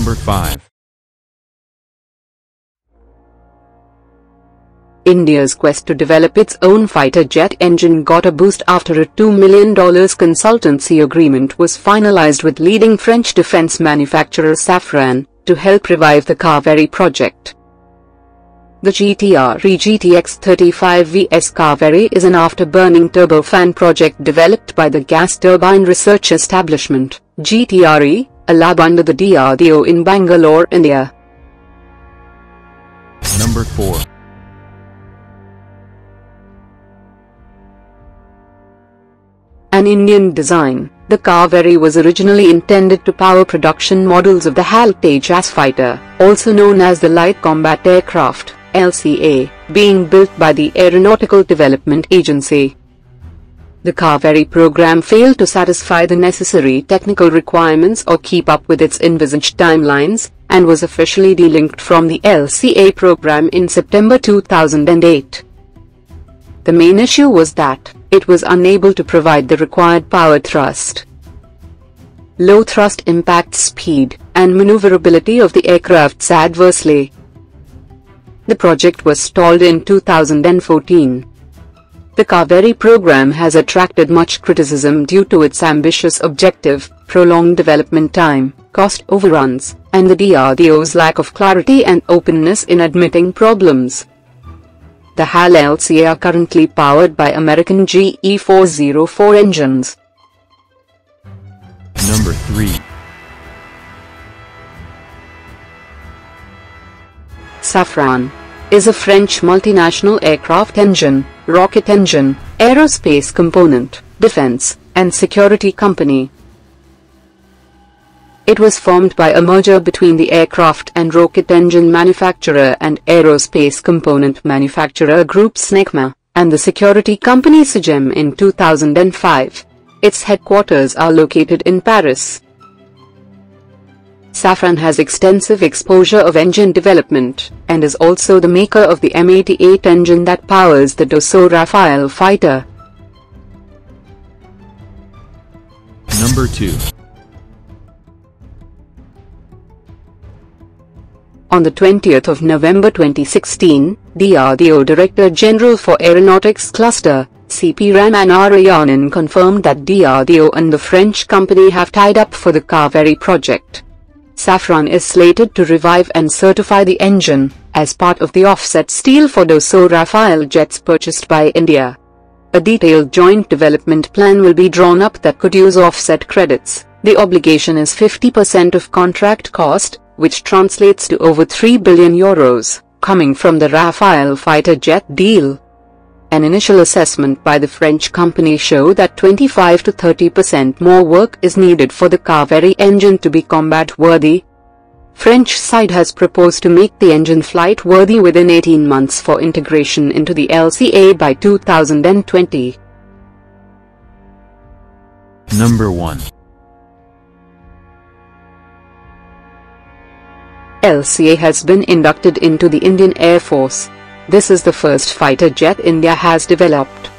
Number 5. India's quest to develop its own fighter jet engine got a boost after a $2 million consultancy agreement was finalized with leading French defense manufacturer Safran to help revive the Kaveri project. The GTRE GTX 35VS Kaveri is an afterburning turbofan project developed by the Gas Turbine Research Establishment, GTRE, a lab under the DRDO in Bangalore, India. Number 4. An Indian design, the Kaveri was originally intended to power production models of the HAL Tejas fighter, also known as the Light Combat Aircraft, LCA, being built by the Aeronautical Development Agency. The Kaveri program failed to satisfy the necessary technical requirements or keep up with its envisaged timelines, and was officially delinked from the LCA program in September 2008. The main issue was that it was unable to provide the required power thrust. Low thrust impact speed and maneuverability of the aircrafts adversely. The project was stalled in 2014. The Kaveri program has attracted much criticism due to its ambitious objective, prolonged development time, cost overruns, and the DRDO's lack of clarity and openness in admitting problems. The HAL LCA are currently powered by American GE404 engines. Number 3. Safran is a French multinational aircraft engine, rocket engine, aerospace component, defense, and security company. It was formed by a merger between the aircraft and rocket engine manufacturer and aerospace component manufacturer group SNECMA, and the security company SAGEM in 2005. Its headquarters are located in Paris. Safran has extensive exposure of engine development, and is also the maker of the M88 engine that powers the Dassault Rafale fighter. Number 2. On the 20th of November 2016, DRDO Director General for Aeronautics Cluster, CP Ramanarayanan confirmed that DRDO and the French company have tied up for the Kaveri project. Safran is slated to revive and certify the engine, as part of the offset steel for Dassault Rafale jets purchased by India. A detailed joint development plan will be drawn up that could use offset credits. The obligation is 50% of contract cost, which translates to over 3 billion euros, coming from the Rafale fighter jet deal. An initial assessment by the French company show that 25 to 30% more work is needed for the Kaveri engine to be combat-worthy. French side has proposed to make the engine flight-worthy within 18 months for integration into the LCA by 2020. Number 1. LCA has been inducted into the Indian Air Force. This is the first fighter jet India has developed.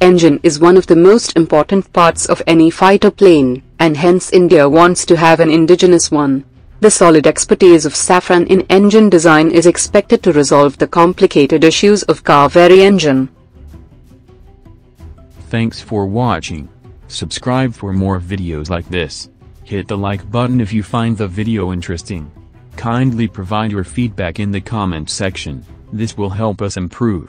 Engine is one of the most important parts of any fighter plane, and hence India wants to have an indigenous one. The solid expertise of Safran in engine design is expected to resolve the complicated issues of Kaveri engine. Thanks for watching. Subscribe for more videos like this. Hit the like button if you find the video interesting. Kindly provide your feedback in the comment section, this will help us improve.